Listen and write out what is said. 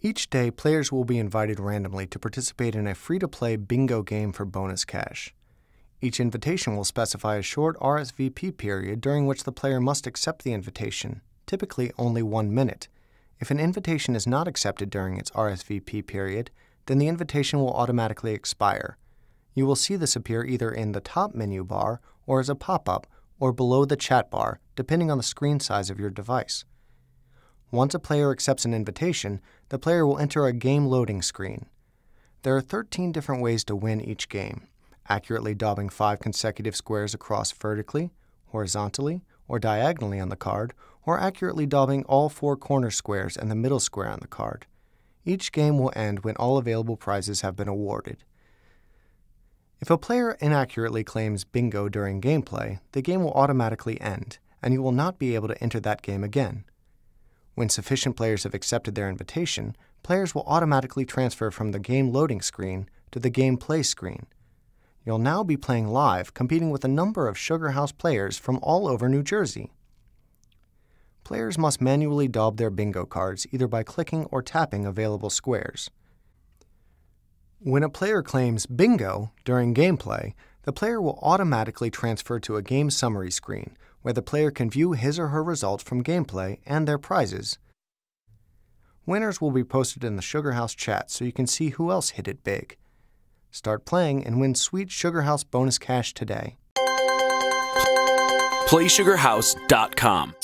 Each day, players will be invited randomly to participate in a free to play bingo game for bonus cash. Each invitation will specify a short RSVP period during which the player must accept the invitation, typically only one minute. If an invitation is not accepted during its RSVP period, then the invitation will automatically expire. You will see this appear either in the top menu bar or as a pop up or below the chat bar, depending on the screen size of your device. Once a player accepts an invitation, the player will enter a game loading screen. There are 13 different ways to win each game accurately daubing five consecutive squares across vertically, horizontally, or diagonally on the card, or accurately daubing all four corner squares and the middle square on the card. Each game will end when all available prizes have been awarded. If a player inaccurately claims bingo during gameplay, the game will automatically end, and you will not be able to enter that game again. When sufficient players have accepted their invitation, players will automatically transfer from the game loading screen to the game play screen. You'll now be playing live, competing with a number of SugarHouse players from all over New Jersey. Players must manually daub their bingo cards either by clicking or tapping available squares. When a player claims bingo during gameplay, the player will automatically transfer to a game summary screen where the player can view his or her results from gameplay and their prizes. Winners will be posted in the SugarHouse chat so you can see who else hit it big. Start playing and win sweet SugarHouse bonus cash today. PlaySugarHouse.com.